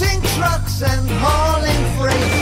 Fixing trucks and hauling freight.